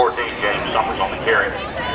14, James Summers on the carry.